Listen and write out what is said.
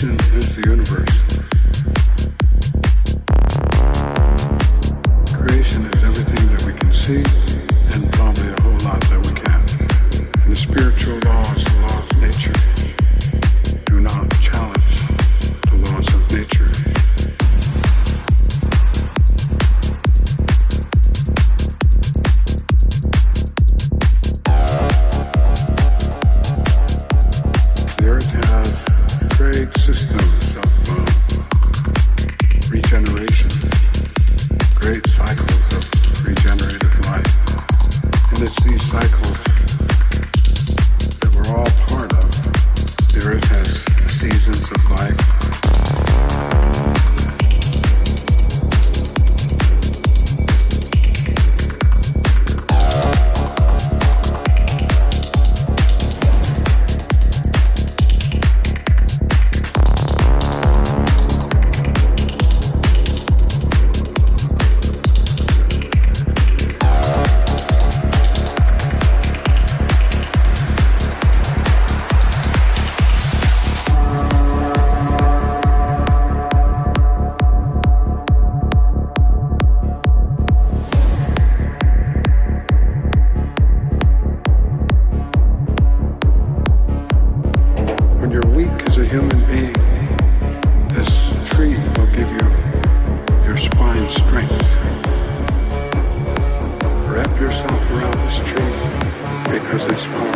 It's is the universe. systems of uh, regeneration, great cycles of regenerative life. And it's these cycles that we're all part of. The earth has seasons of life. When you're weak as a human being, this tree will give you your spine strength. Wrap yourself around this tree because it's powerful.